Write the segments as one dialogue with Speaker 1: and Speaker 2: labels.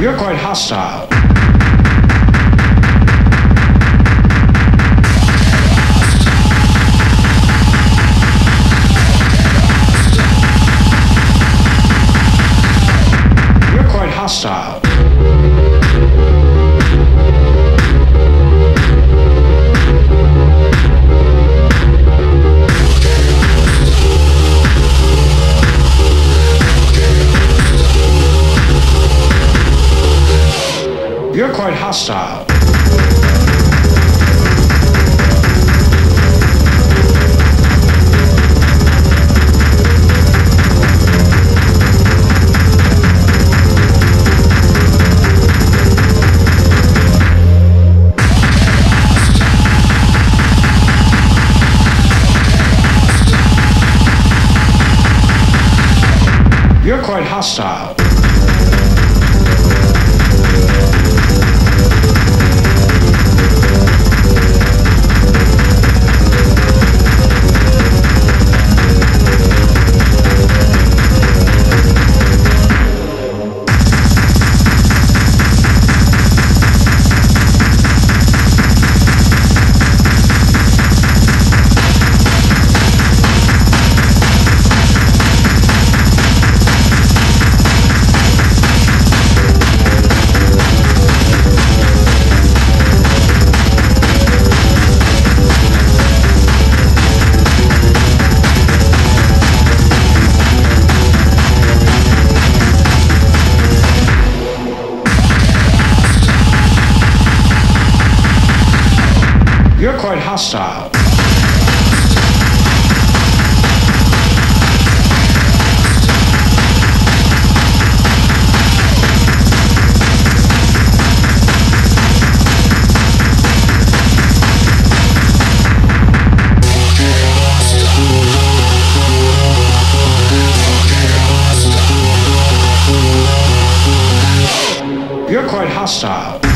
Speaker 1: You're quite hostile. You're quite hostile. Quite hostile. You're quite hostile. You're quite hostile. You're quite hostile.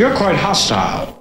Speaker 1: You're quite hostile.